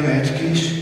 Herméticas